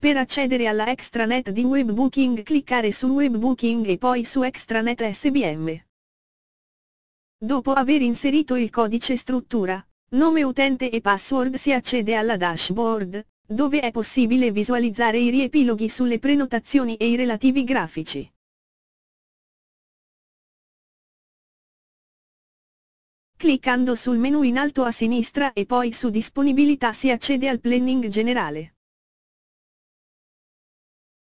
Per accedere alla extranet di WebBooking cliccare su WebBooking e poi su extranet SBM. Dopo aver inserito il codice struttura, nome utente e password si accede alla dashboard, dove è possibile visualizzare i riepiloghi sulle prenotazioni e i relativi grafici. Cliccando sul menu in alto a sinistra e poi su Disponibilità si accede al planning generale.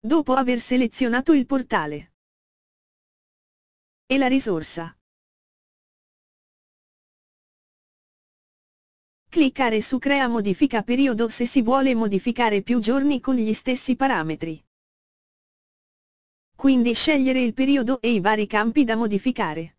Dopo aver selezionato il portale e la risorsa. Cliccare su Crea modifica periodo se si vuole modificare più giorni con gli stessi parametri. Quindi scegliere il periodo e i vari campi da modificare.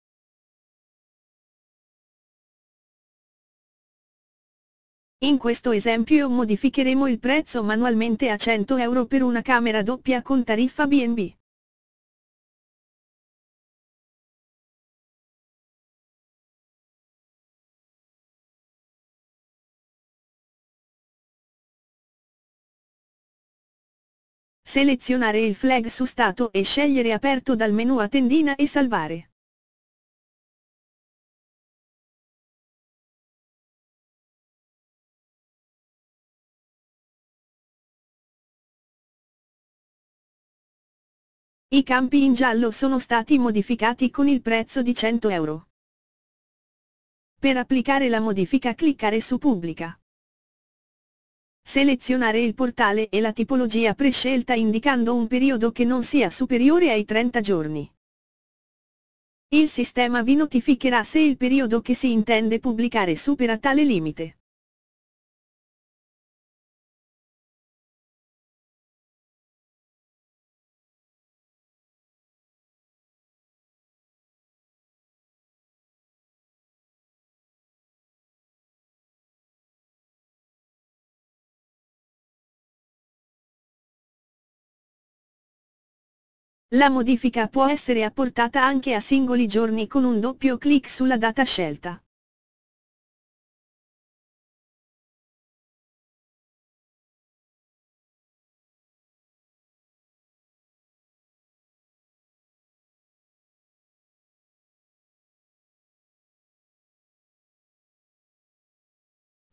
In questo esempio modificheremo il prezzo manualmente a 100 euro per una camera doppia con tariffa B&B. Selezionare il flag su stato e scegliere aperto dal menu a tendina e salvare. I campi in giallo sono stati modificati con il prezzo di 100 euro. Per applicare la modifica cliccare su Pubblica. Selezionare il portale e la tipologia prescelta indicando un periodo che non sia superiore ai 30 giorni. Il sistema vi notificherà se il periodo che si intende pubblicare supera tale limite. La modifica può essere apportata anche a singoli giorni con un doppio clic sulla data scelta.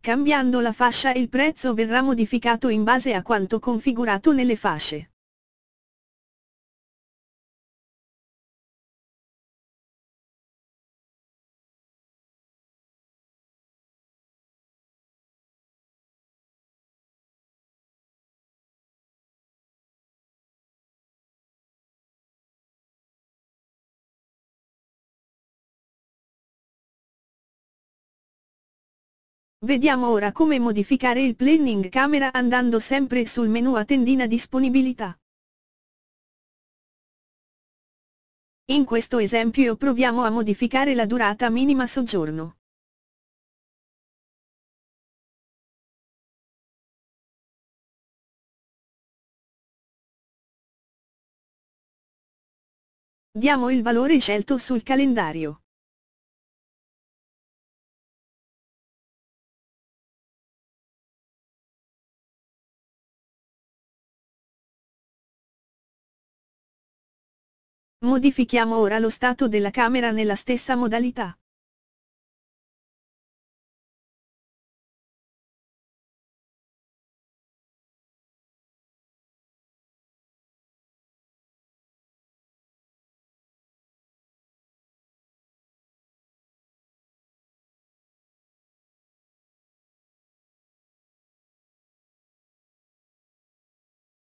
Cambiando la fascia il prezzo verrà modificato in base a quanto configurato nelle fasce. Vediamo ora come modificare il planning camera andando sempre sul menu a tendina disponibilità. In questo esempio proviamo a modificare la durata minima soggiorno. Diamo il valore scelto sul calendario. Modifichiamo ora lo stato della camera nella stessa modalità.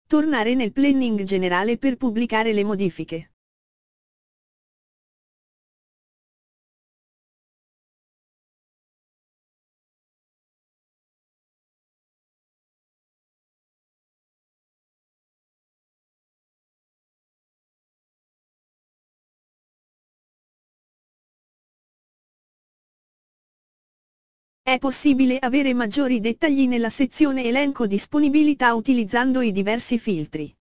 Tornare nel planning generale per pubblicare le modifiche. È possibile avere maggiori dettagli nella sezione Elenco disponibilità utilizzando i diversi filtri.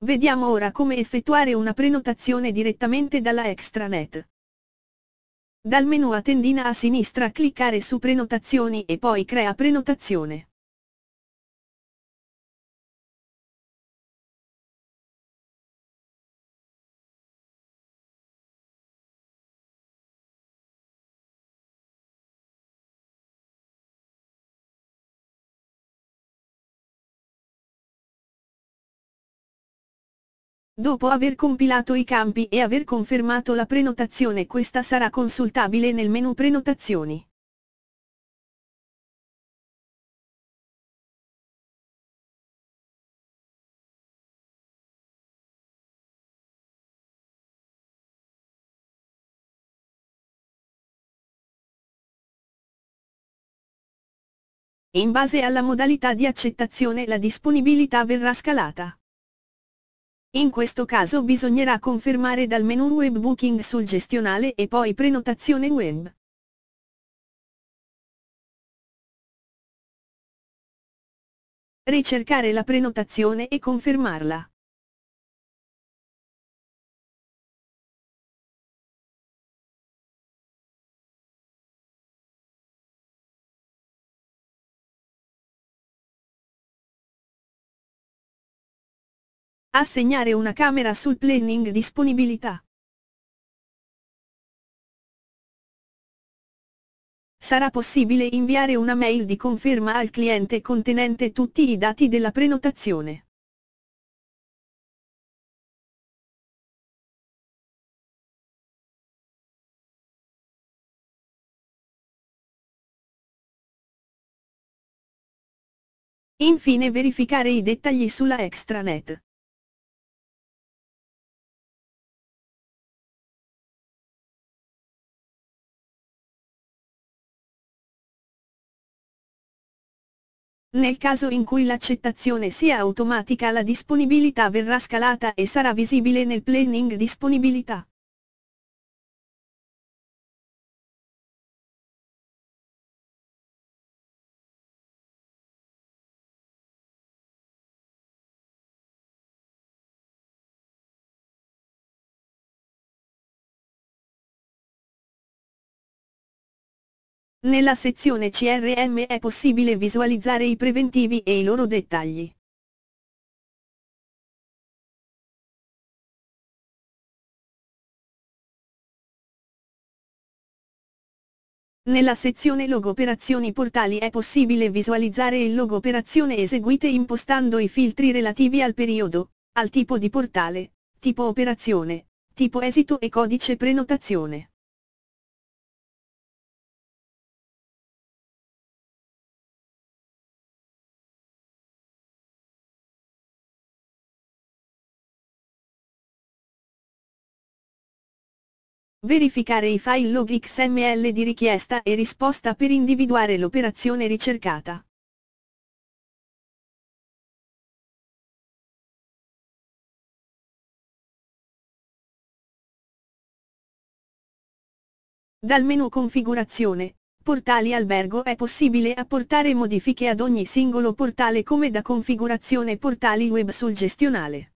Vediamo ora come effettuare una prenotazione direttamente dalla extranet. Dal menu a tendina a sinistra cliccare su prenotazioni e poi crea prenotazione. Dopo aver compilato i campi e aver confermato la prenotazione questa sarà consultabile nel menu prenotazioni. In base alla modalità di accettazione la disponibilità verrà scalata. In questo caso bisognerà confermare dal menu Web Booking sul gestionale e poi prenotazione web. Ricercare la prenotazione e confermarla. Assegnare una camera sul planning disponibilità. Sarà possibile inviare una mail di conferma al cliente contenente tutti i dati della prenotazione. Infine verificare i dettagli sulla extranet. Nel caso in cui l'accettazione sia automatica la disponibilità verrà scalata e sarà visibile nel planning disponibilità. Nella sezione CRM è possibile visualizzare i preventivi e i loro dettagli. Nella sezione Logo Operazioni Portali è possibile visualizzare il logo operazione eseguite impostando i filtri relativi al periodo, al tipo di portale, tipo operazione, tipo esito e codice prenotazione. Verificare i file log XML di richiesta e risposta per individuare l'operazione ricercata. Dal menu Configurazione, Portali Albergo è possibile apportare modifiche ad ogni singolo portale come da configurazione portali web sul gestionale.